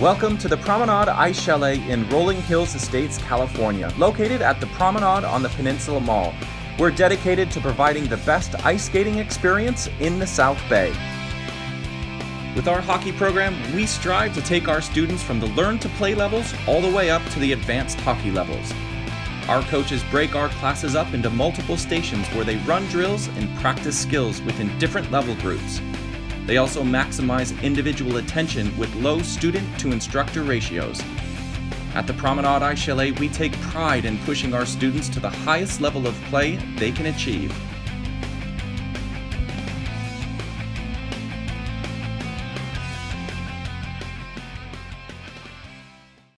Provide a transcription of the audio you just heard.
Welcome to the Promenade Ice Chalet in Rolling Hills Estates, California, located at the Promenade on the Peninsula Mall. We're dedicated to providing the best ice skating experience in the South Bay. With our hockey program, we strive to take our students from the learn to play levels all the way up to the advanced hockey levels. Our coaches break our classes up into multiple stations where they run drills and practice skills within different level groups. They also maximize individual attention with low student to instructor ratios. At the Promenade Ice Chalet, we take pride in pushing our students to the highest level of play they can achieve.